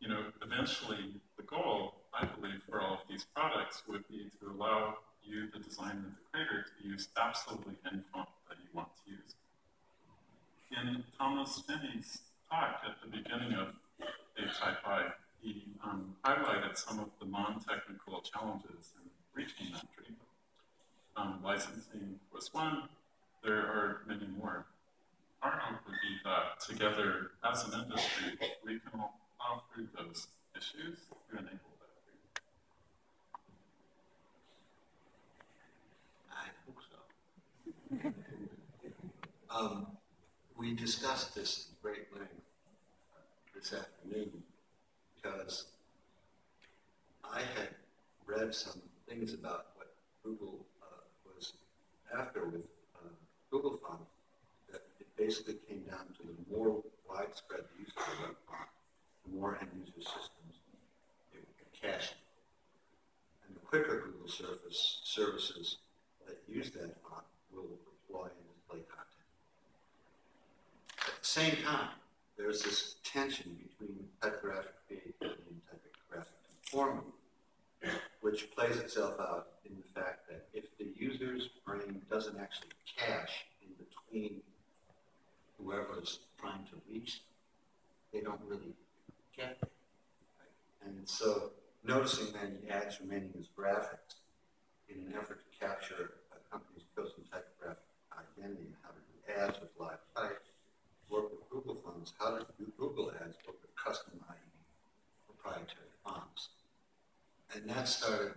you know, eventually the goal, I believe, for all of these products would be to allow you, the designer the creator, to use absolutely any font that you want to use. In Thomas Phinney's talk at the beginning of A-Type he um, highlighted some of the non-technical challenges in reaching that dream. Um, licensing was one, there are many more. Our hope would be that together as an industry, we can all through those issues to enable that. I hope so. um, we discussed this in great length this afternoon because I had read some things about what Google uh, was after with uh, Google Font, that it basically came down to the more widespread use of the more end user systems it would cache. And the quicker Google Surface services that use that font will deploy and display content. At the same time, there's this tension between typographic creativity and typographic conformity, which plays itself out in the fact that if the user's brain doesn't actually cache in between whoever is trying to reach, they don't really Okay? And so noticing that he adds remaining as graphics in an effort to capture a company's chosen typographic identity and how to do ads with live type, work with Google Fonts, how to do Google ads, work with custom ID, proprietary fonts. And that started